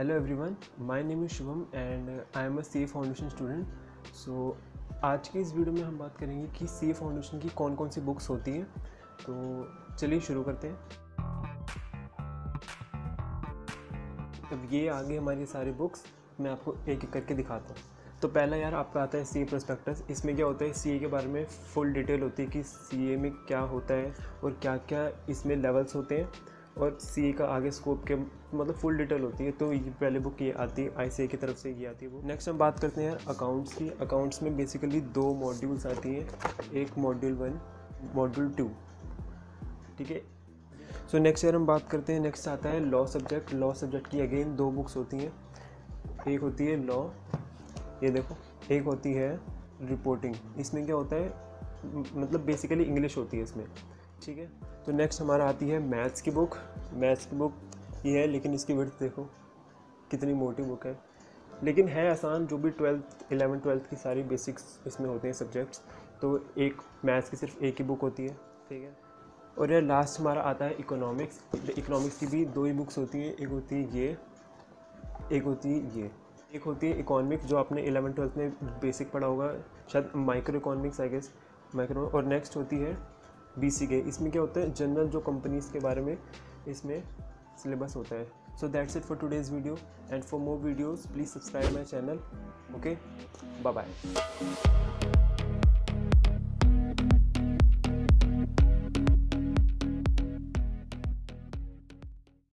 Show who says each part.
Speaker 1: Hello everyone my name is Shubham and I am a C foundation student so आज की इस video में हम बात करेंगे कि सी फाउंडेशन की कौन कौन सी बुक्स होती हैं। तो चलिए शुरू करते हैं। अब ये आगे हमारी सारी बुक्स मैं आपको एक एक करके दिखाता हूँ। तो पहला यार आपका आता है सी ए प्रोस्पेक्टस इसमें क्या होता है? सी ए के बारे में फुल डिटेल होती है कि सी ए में क्या होता है और क्या क्या इसमें लेवल्स होते हैं। और सी का आगे स्कोप के मतलब फुल डिटेल होती है तो ये पहले बुक ये आती है आई सी ए की तरफ़ से ये आती है वो। नेक्स्ट हम बात करते हैं अकाउंट्स की। अकाउंट्स में बेसिकली दो मॉड्यूल्स आती हैं, एक मॉड्यूल वन मॉड्यूल टू ठीक है? सो नेक्स्ट ईयर हम बात करते हैं नेक्स्ट आता है लॉ सब्जेक्ट लॉ सब्जेक्ट की अगेन दो बुक्स होती हैं। एक होती है लॉ ये देखो, एक होती है रिपोर्टिंग इसमें क्या होता है मतलब बेसिकली इंग्लिश होती है इसमें। ठीक है? तो नेक्स्ट हमारा आती है मैथ्स की बुक मैथ्स की बुक ये है, लेकिन इसकी वर्थ देखो, कितनी मोटी बुक है। लेकिन है आसान, जो भी ट्वेल्थ इलेवन ट्वेल्थ की सारी बेसिक्स इसमें होते हैं सब्जेक्ट्स तो एक मैथ्स की सिर्फ़ एक ही बुक होती है, ठीक है? और ये लास्ट हमारा आता है इकोनॉमिक्स इकोनॉमिक्स की भी दो ही बुक्स होती हैं, एक होती है ये, एक होती है ये। एक होती है इकोनॉमिक्स जो आपने इलेवन ट्वेल्थ में बेसिक पढ़ा होगा, शायद micro economics I guess micro और नेक्स्ट होती है बी सी के। इसमें क्या होता है? जनरल जो कंपनीज़ के बारे में इसमें सिलेबस होता है। So that's it for today's video and for more videos please subscribe my channel okay bye bye